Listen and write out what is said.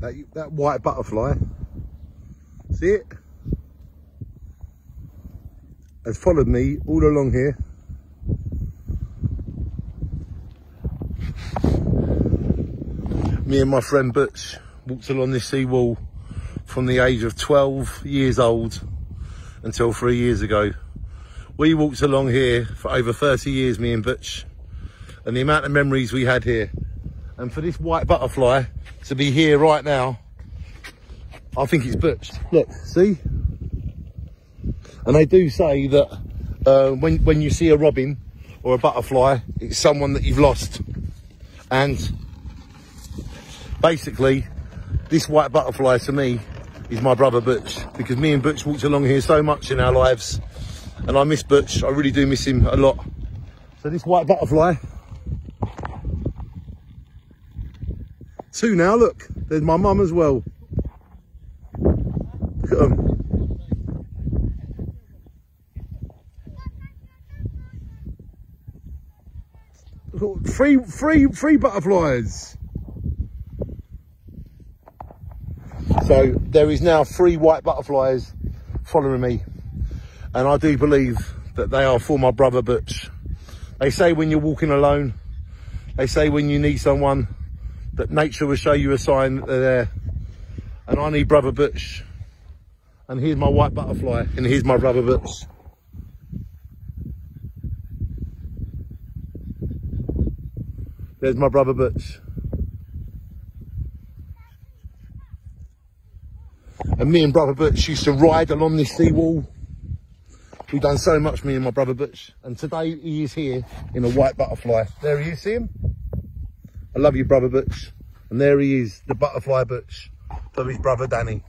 That, that white butterfly, see it? Has followed me all along here. Me and my friend Butch walked along this seawall from the age of 12 years old until three years ago. We walked along here for over 30 years, me and Butch, and the amount of memories we had here. And for this white butterfly to be here right now, I think it's Butch. Look, see? And they do say that uh, when, when you see a robin or a butterfly, it's someone that you've lost. And basically, this white butterfly to me is my brother Butch because me and Butch walked along here so much in our lives and I miss Butch. I really do miss him a lot. So this white butterfly, two now, look, there's my mum as well. Look at them. Three, three, three butterflies. So there is now three white butterflies following me. And I do believe that they are for my brother Butch. They say when you're walking alone, they say when you need someone, that nature will show you a sign that they're there. And I need brother Butch. And here's my white butterfly, and here's my brother Butch. There's my brother Butch. And me and brother Butch used to ride along this seawall. We've done so much, me and my brother Butch. And today he is here in a white butterfly. There he is, see him? I love you, brother Butch. And there he is, the butterfly Butch, for his brother Danny.